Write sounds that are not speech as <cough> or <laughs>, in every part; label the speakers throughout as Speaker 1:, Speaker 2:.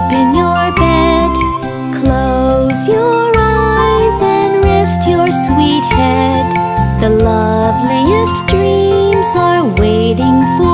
Speaker 1: sleep in your bed. Close your eyes and rest your sweet head. The loveliest dreams are waiting for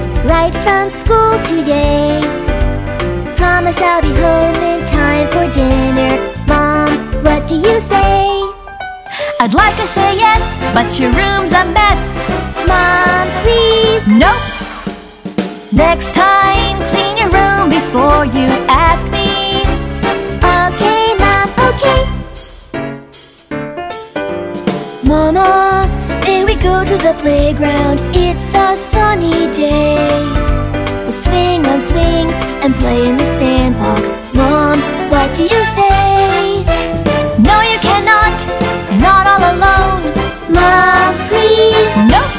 Speaker 1: Sarah's right from school today? Promise I'll be home in time for dinner. Mom, what do you say?
Speaker 2: I'd like to say yes, but your room's a mess.
Speaker 1: Mom, please.
Speaker 2: Nope. Next time, clean your room before you ask me.
Speaker 1: Okay, Mom, okay. Mama, go to the playground? It's a sunny day. We'll swing on swings and play in the sandbox. Mom, what do you say?
Speaker 2: No, you cannot. Not all alone.
Speaker 1: Mom, please.
Speaker 2: Nope.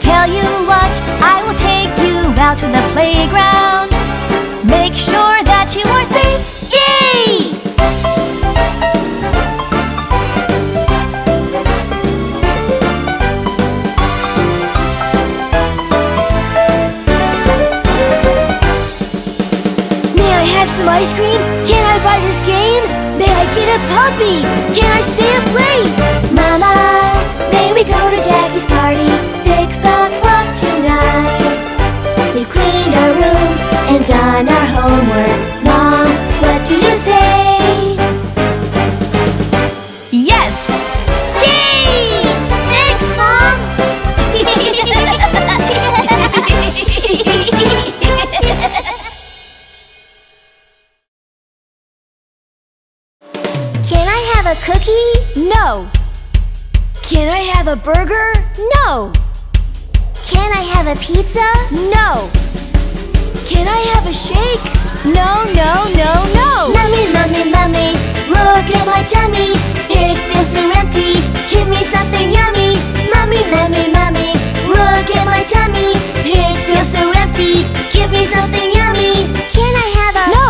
Speaker 2: Tell you what, I will take you out to the playground. Make sure that you are safe. Yay!
Speaker 1: Ice cream? Can I buy this game? May I get a puppy? Can I stay up late? Mama, may we go to Jackie's party? Six o'clock tonight. We've cleaned our rooms and done our homework. Mom, what do you say? Can I have a burger?
Speaker 2: No!
Speaker 1: Can I have a pizza?
Speaker 2: No!
Speaker 1: Can I have a shake?
Speaker 2: No, no, no, no!
Speaker 1: Mummy, mummy, mummy, look at my tummy. It feels so empty. Give me something yummy. Mummy, mummy, mummy, look at my tummy. It feels so empty. Give me something yummy. Can I have a?
Speaker 2: No!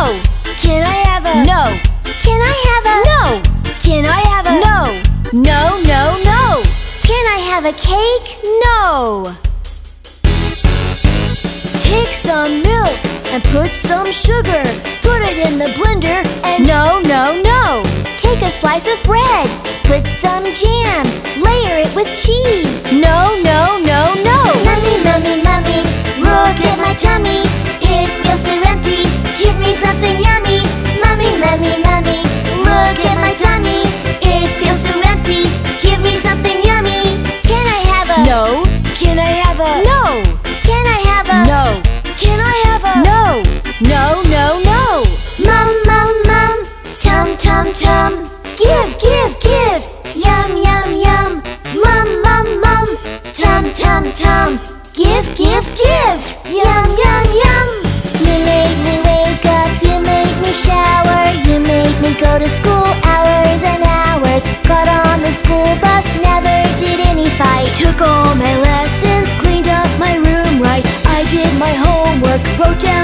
Speaker 1: Can I have a?
Speaker 2: No!
Speaker 1: Can I have a?
Speaker 2: No!
Speaker 1: Can I have a?
Speaker 2: No, no, no!
Speaker 1: A cake?
Speaker 2: No!
Speaker 1: Take some milk and put some sugar. Put it in the blender and
Speaker 2: No, no, no!
Speaker 1: take a slice of bread. Put some jam. Layer it with cheese.
Speaker 2: No, no, no, no!
Speaker 1: Mummy, mummy, mummy, look at my tummy. It feels so empty. Give me something yummy. Mummy, mummy, mummy, look at my tummy. It feels so empty.
Speaker 2: No! No, no!
Speaker 1: Mum, mum, mum, tum, tum, tum. Give, give, give. Yum, yum, yum. Mum, mum, mum, tum, tum, tum. Give, give, give. Yum, yum, yum. You make me wake up, you make me shower, you make me go to school hours and hours. Got on the school bus, never did any fight. Took all my lessons, cleaned up my room right. I did my homework, wrote down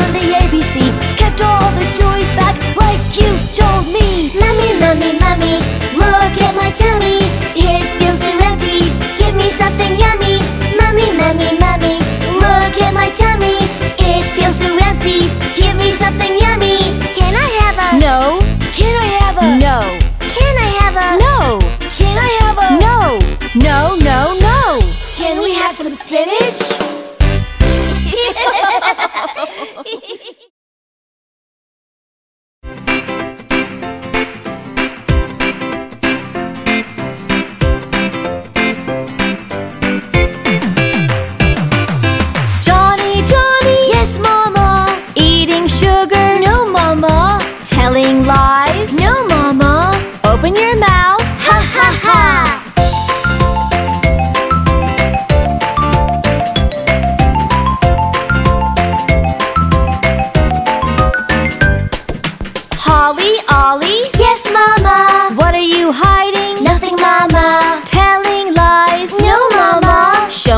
Speaker 1: tummy. It feels so empty. Give me something yummy. Mummy, mummy, mummy, look at my tummy. It feels so empty. Give me something yummy. Can I have a?
Speaker 2: No!
Speaker 1: Can I have a?
Speaker 2: No!
Speaker 1: Can I have a?
Speaker 2: No!
Speaker 1: Can I have a?
Speaker 2: No! No, no, no!
Speaker 1: Can we have some spinach?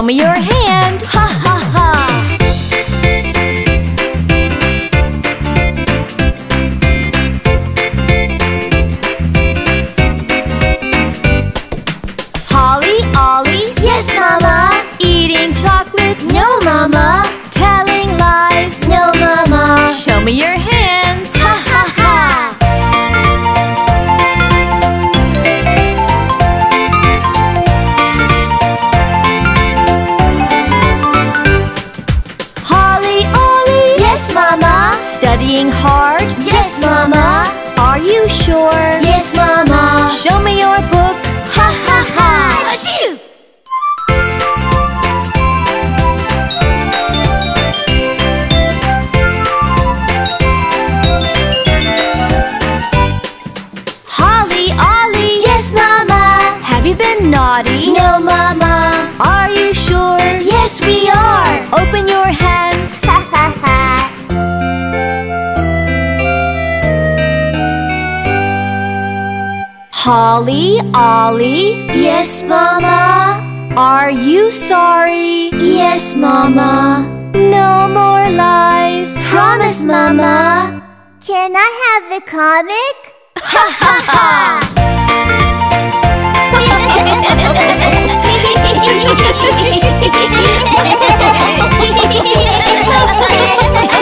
Speaker 2: Me your hand! Holly, Ollie?
Speaker 1: Yes, Mama.
Speaker 2: Are you sorry?
Speaker 1: Yes, Mama.
Speaker 2: No more lies.
Speaker 1: Promise, Mama. Can I have the comic? Ha ha ha!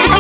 Speaker 1: <laughs> <laughs>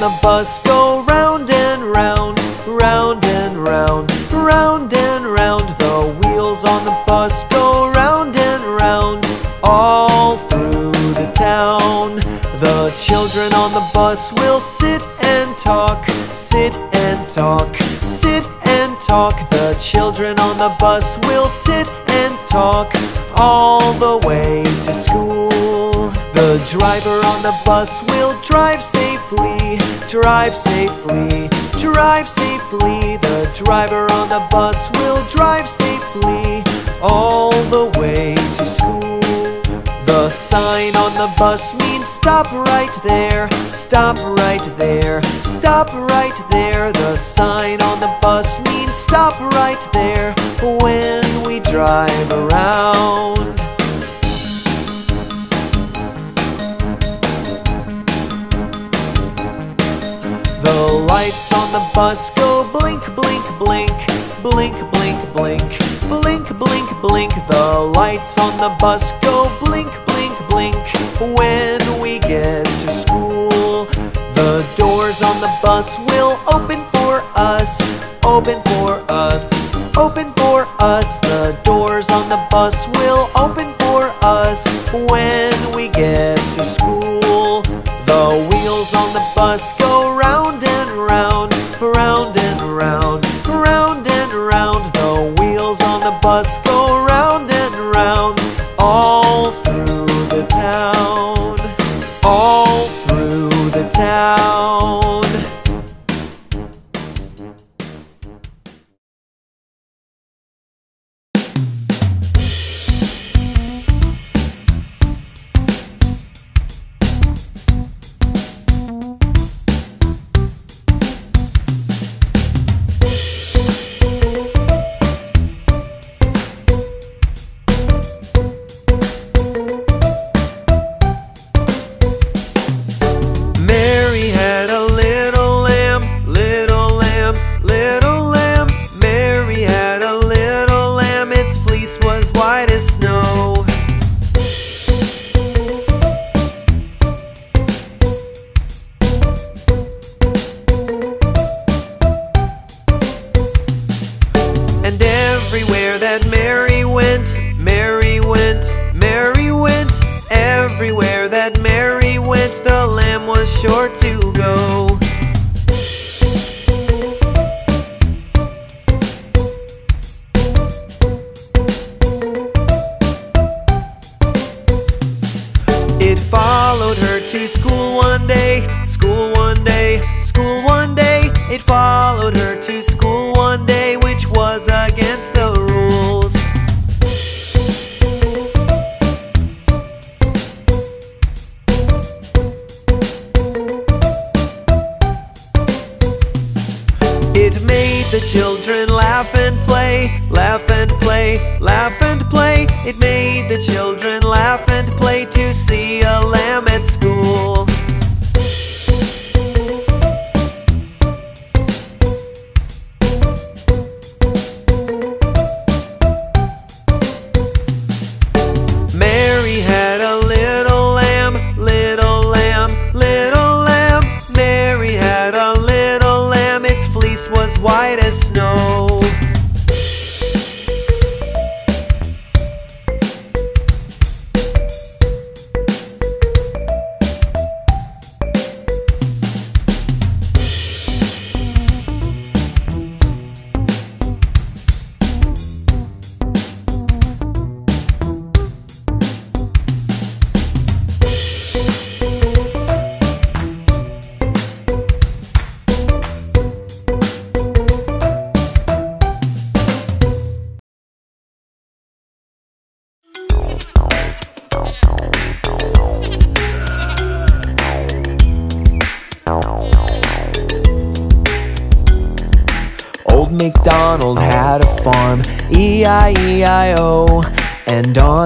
Speaker 3: the bus go round and round, round and round, round and round. The wheels on the bus go round and round, all through the town. The children on the bus will sit and talk, sit and talk, sit and talk. The children on the bus will sit and talk all the way to school. The driver on the bus will drive safely, drive safely, drive safely. The driver on the bus will drive safely all the way to school. The sign on the bus means stop right there, stop right there, stop right there. The sign on the bus means stop right there when we drive around. The lights on the bus go blink, blink, blink Blink, blink, blink Blink, blink, blink. The lights on the bus go blink, blink, blink. When we get to school The doors on the bus will open for us Open for us Open for us. The doors on the bus will open for us. When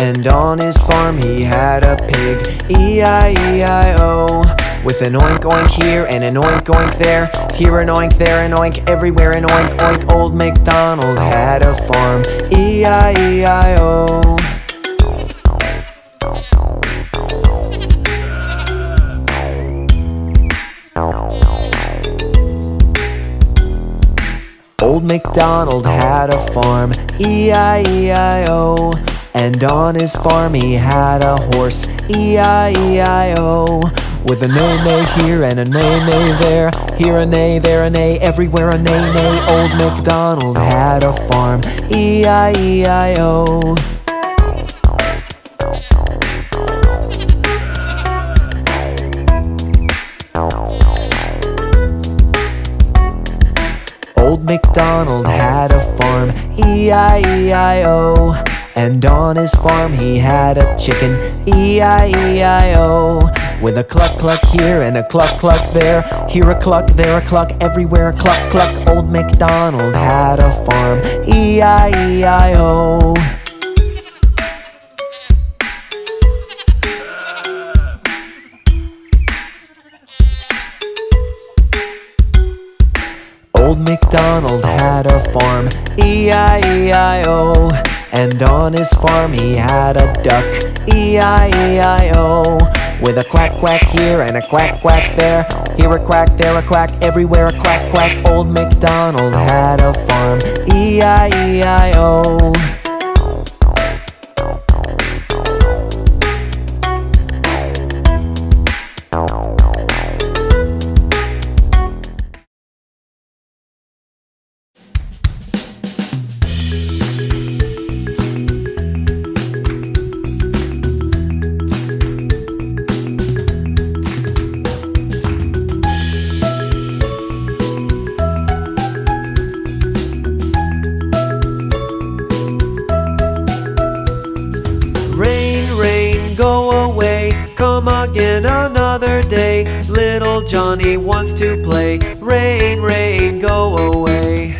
Speaker 3: and on his farm he had a pig, E-I-E-I-O With an oink oink here and an oink oink there Here an oink, there an oink, everywhere an oink oink. Old MacDonald had a farm, E-I-E-I-O Old MacDonald had a farm, E-I-E-I-O And on his farm he had a horse, E-I-E-I-O With a neigh-neigh here and a neigh-neigh there Here a neigh, there a neigh, everywhere a neigh-neigh Old MacDonald had a farm, E-I-E-I-O Old MacDonald had a farm, E-I-E-I-O And on his farm he had a chicken, E-I-E-I-O With a cluck cluck here and a cluck cluck there Here a cluck, there a cluck, everywhere a cluck cluck. Old MacDonald had a farm, E-I-E-I-O Old MacDonald had a farm, E-I-E-I-O And on his farm he had a duck, E-I-E-I-O With a quack quack here and a quack quack there. Here a quack, there a quack, everywhere a quack quack. Old MacDonald had a farm, E-I-E-I-O Johnny wants to play. Rain, rain, go away.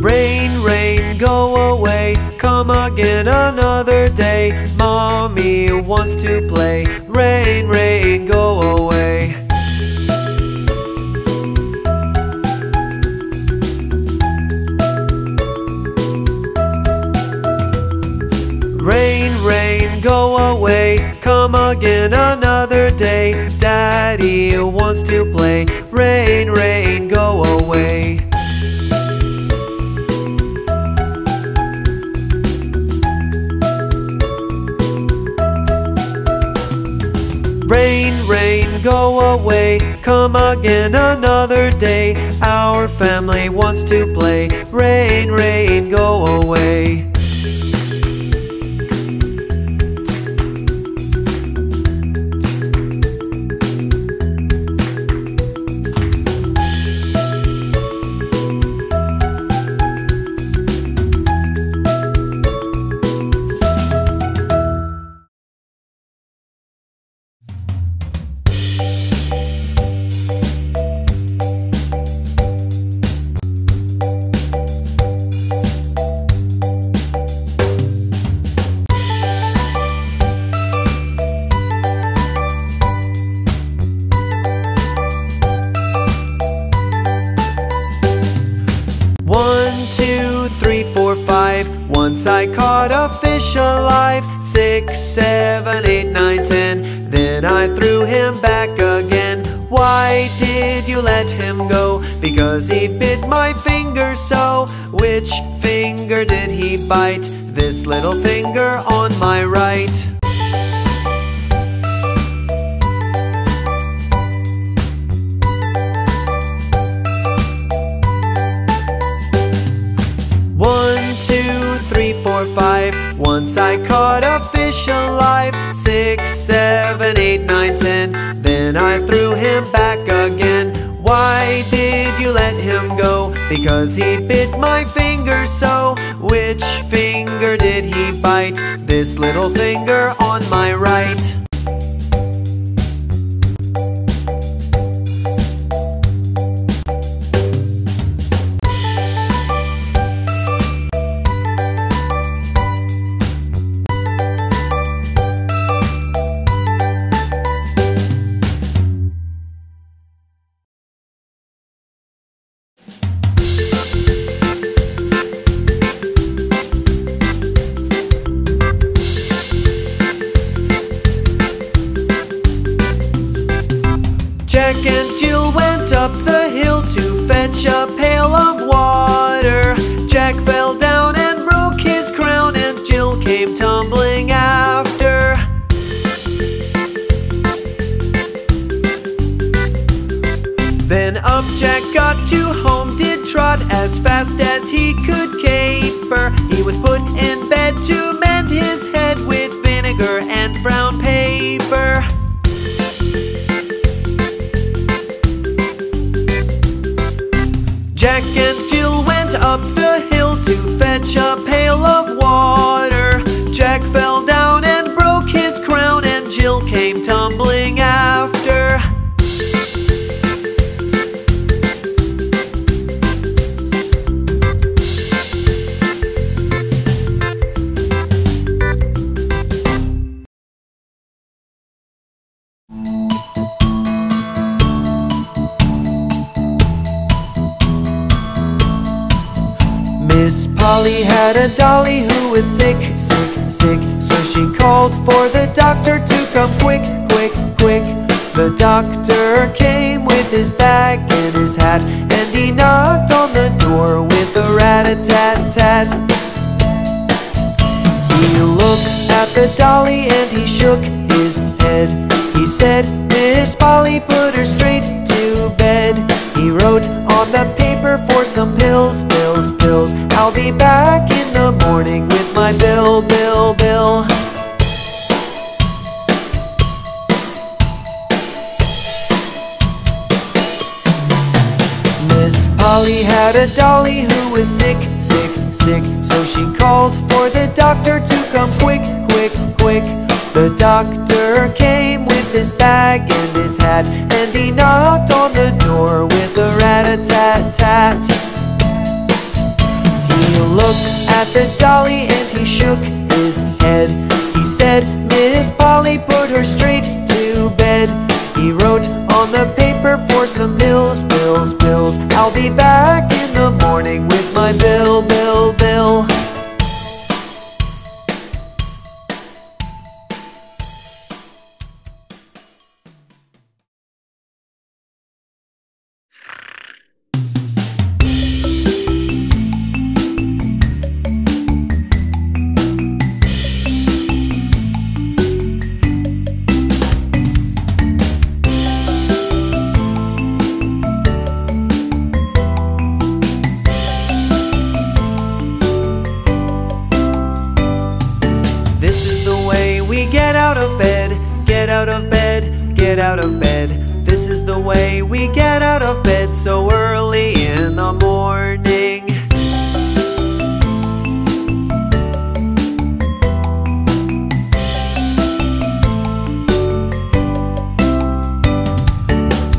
Speaker 3: Rain, rain, go away. Come again another day. Mommy wants to play. Rain, rain, day. Our family wants to Once I caught a fish alive. Six, seven, eight, nine, ten. Then I threw him back again. Why did you let him go? Because he bit my finger so. Which finger did he bite? This little finger on my right. Four, five. Once I caught a fish alive. Six, seven, eight, nine, ten. Then I threw him back again. Why did you let him go? Because he bit my finger so. Which finger did he bite? This little finger on my right. Up the hill to fetch a pail of water. Jack fell down and broke his crown, and Jill came tumbling after. Then up Jack got to home, did trot as fast as he could caper. He was put said, Miss Polly, put her straight to bed. He wrote on the paper for some pills, pills, pills. I'll be back in the morning with my bill, bill, bill. Miss Polly had a dolly who was sick, sick, sick. So she called for the doctor to come quick, quick, quick. The doctor came his bag and his hat, and he knocked on the door with a rat-a-tat-tat. He looked at the dolly and he shook his head. He said, Miss Polly, put her straight to bed. He wrote on the paper for some bills, bills, bills. I'll be back in the morning with my bill, bill, bill. So early in the morning.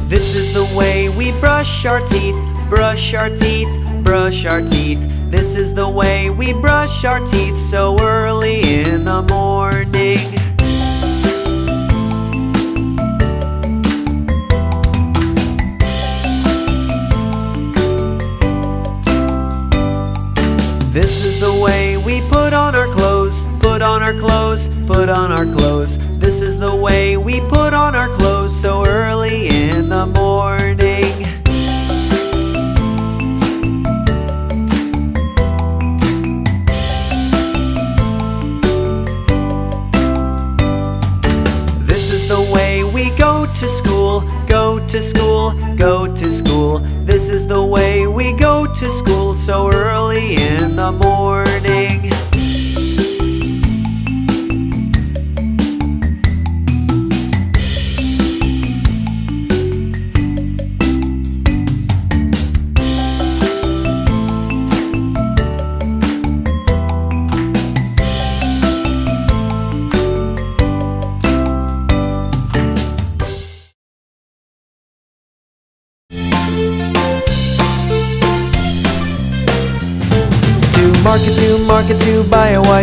Speaker 3: This is the way we brush our teeth, brush our teeth, brush our teeth. This is the way we brush our teeth so early in the morning. Put on our clothes. This is the way we put on our clothes so early in the morning. This is the way we go to school, go to school, go to school. This is the way we go to school so early in the morning.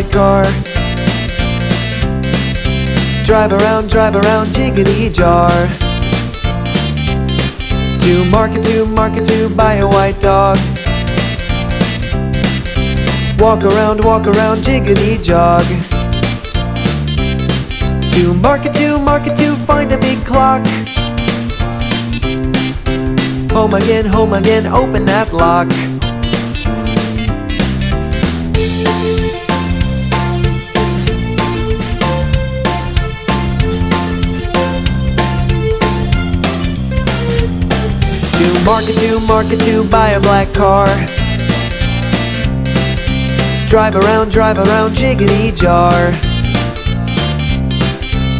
Speaker 3: White car. Drive around, drive around, jiggity jar. To market, to market, to buy a white dog. Walk around, walk around, jiggity jog. To market, to market, to find a big clock. home again, home again, open that lock. Market, to market, to buy a black car. Drive around, drive around, jiggity jar.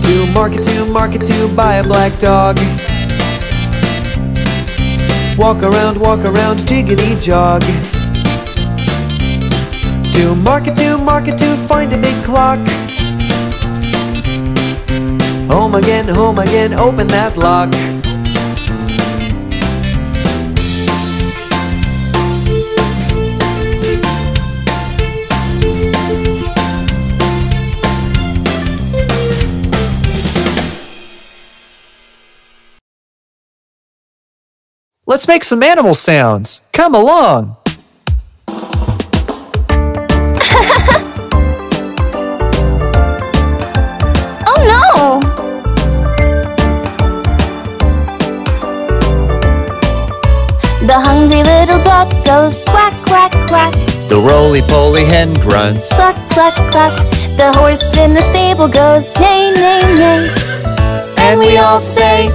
Speaker 3: To market, to market, to buy a black dog. Walk around, walk around, jiggity jog. To market, to market, to find a big clock. Home again, home again, open that lock.
Speaker 4: Let's make some animal sounds. Come along. <laughs>
Speaker 5: Oh no! The hungry little duck goes quack, quack, quack,
Speaker 4: The roly-poly hen grunts.
Speaker 5: cluck, cluck, cluck. The horse in the stable goes neigh, neigh, neigh. And we all say,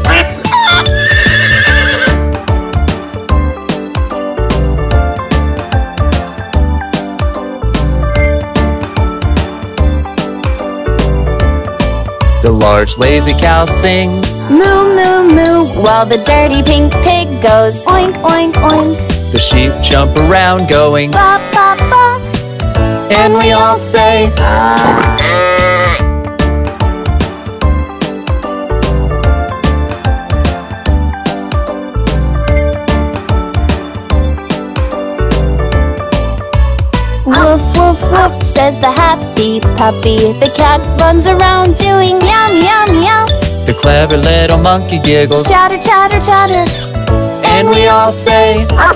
Speaker 4: large lazy cow sings.
Speaker 5: moo, moo, moo. While the dirty pink pig goes oink, oink, oink.
Speaker 4: The sheep jump around going.
Speaker 5: Ba, ba, ba. And we all say, Woof, says the happy puppy. The cat runs around doing meow, meow, meow.
Speaker 4: The clever little monkey giggles.
Speaker 5: Chatter, chatter, chatter. And we all say, ah.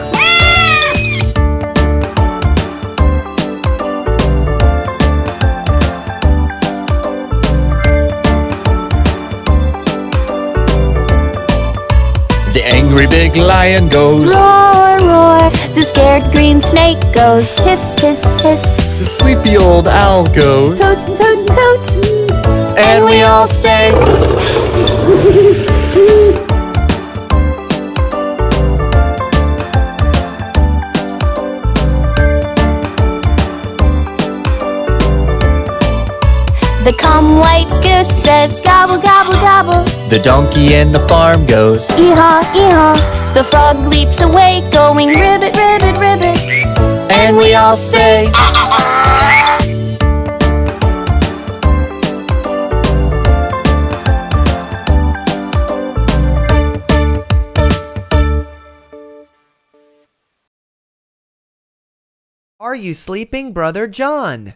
Speaker 4: The angry big lion goes.
Speaker 5: roar, roar. The scared green snake goes hiss, hiss, hiss.
Speaker 4: The sleepy old owl goes.
Speaker 5: Hoot, hoot, hoot. And we all say, The calm white goose says gobble, gobble, gobble.
Speaker 4: The donkey in the farm goes.
Speaker 5: Eehaw, eehaw. The frog leaps away, going ribbit, ribbit, ribbit. And we all say,
Speaker 3: Are you sleeping, Brother John?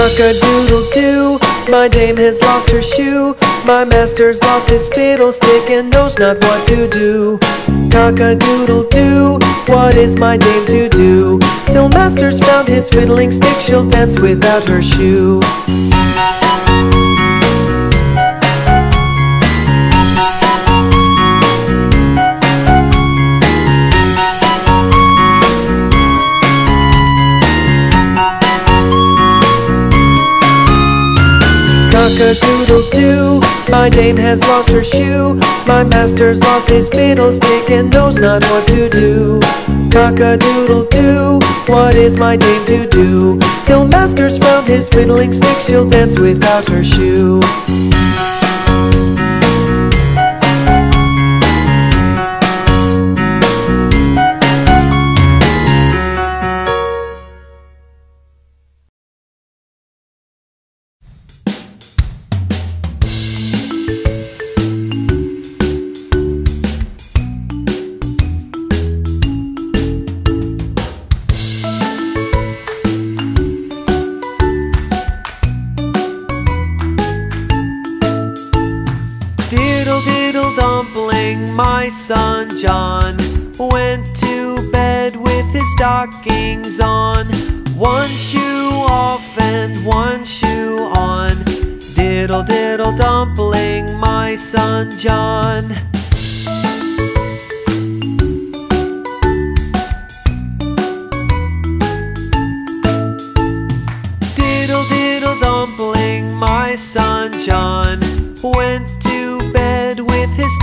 Speaker 3: Cock-a-doodle-doo, my dame has lost her shoe. My master's lost his fiddlestick and knows not what to do. Cock-a-doodle-doo, what is my dame to do? Till master's found his fiddling stick, she'll dance without her shoe. Cock-a-doodle-doo, my dame has lost her shoe. My master's lost his fiddlestick and knows not what to do. Cock-a-doodle-doo, what is my dame to do? Till master's found his fiddling stick, she'll dance without her shoe.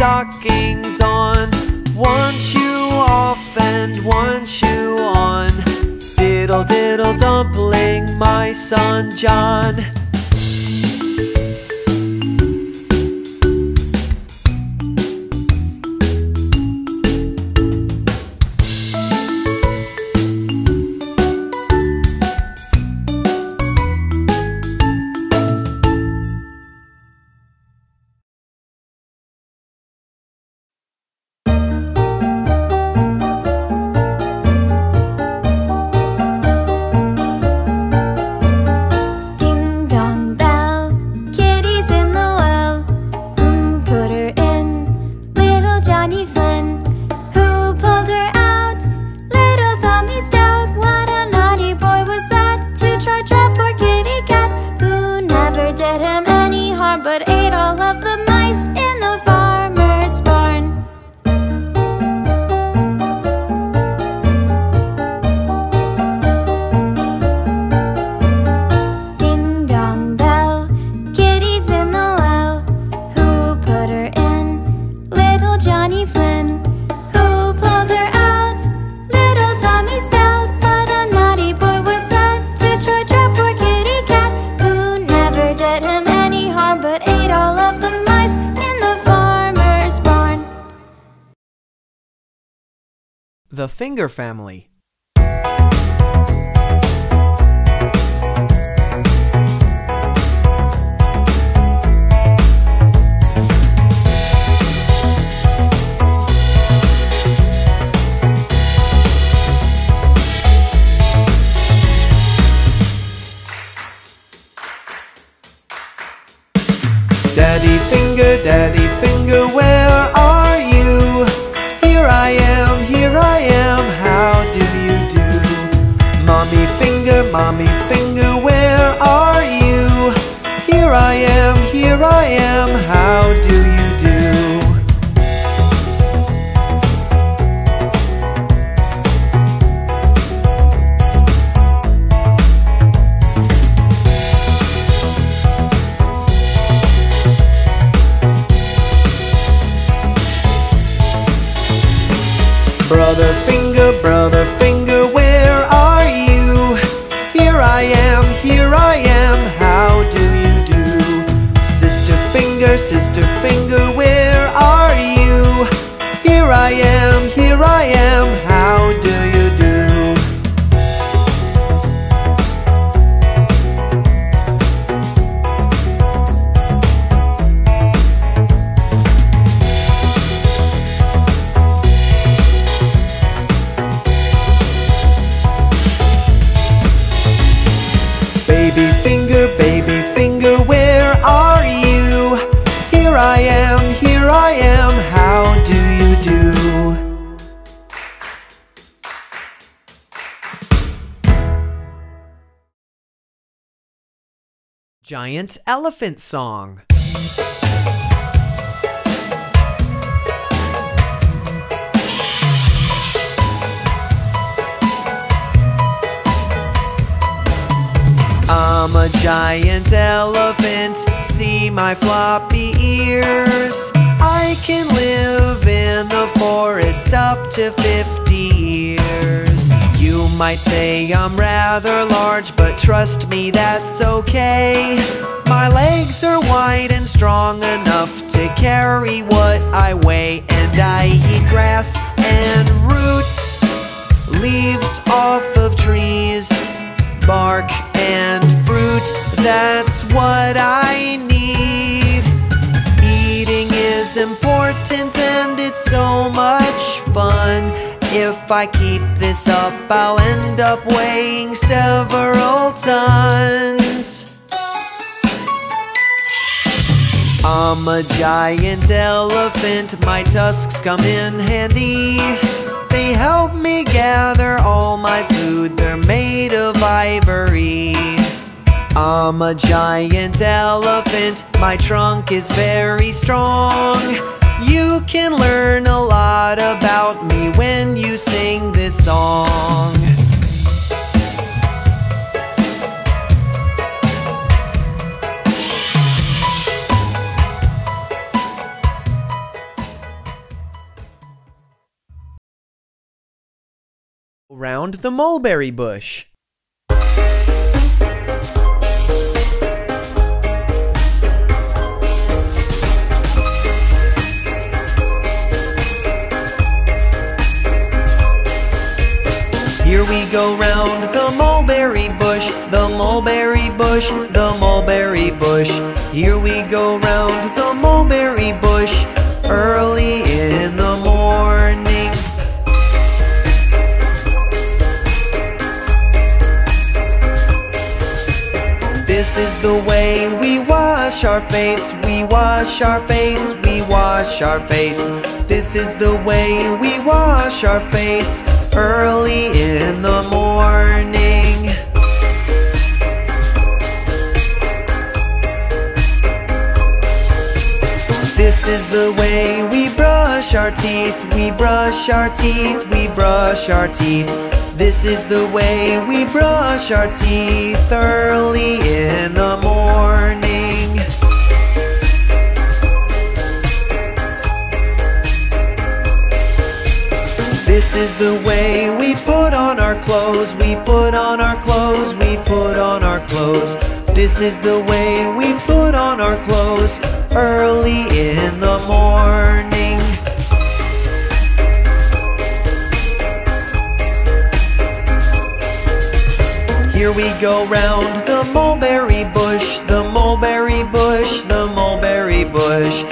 Speaker 3: Stockings on. One shoe off and one shoe on. Diddle diddle dumpling, my son John. Finger family. Giant Elephant Song I'm a giant elephant, see my floppy ears. I can live in the forest up to 50 years. You might say I'm rather large, but trust me, that's okay. My legs are wide and strong enough to carry what I weigh, and I eat grass and roots, leaves off of trees bark and fruit, that's what I need. Eating is important and it's so much fun. If I keep this up, I'll end up weighing several tons. I'm a giant elephant, my tusks come in handy. They help me gather all my food, they're made of ivory. I'm a giant elephant, my trunk is very strong. You can learn a lot about me when you sing this song. Round the mulberry bush. Here we go round the mulberry bush, the mulberry bush, the mulberry bush. Here we go round the mulberry bush, early in the morning. This is the way we wash our face, we wash our face, we wash our face. This is the way we wash our face early in the morning. This is the way we brush our teeth, we brush our teeth, we brush our teeth. This is the way we brush our teeth early in the morning. This is the way we put on our clothes, we put on our clothes, we put on our clothes. This is the way we put on our clothes early in the morning. Here we go round the mulberry bush, the mulberry bush, the mulberry bush.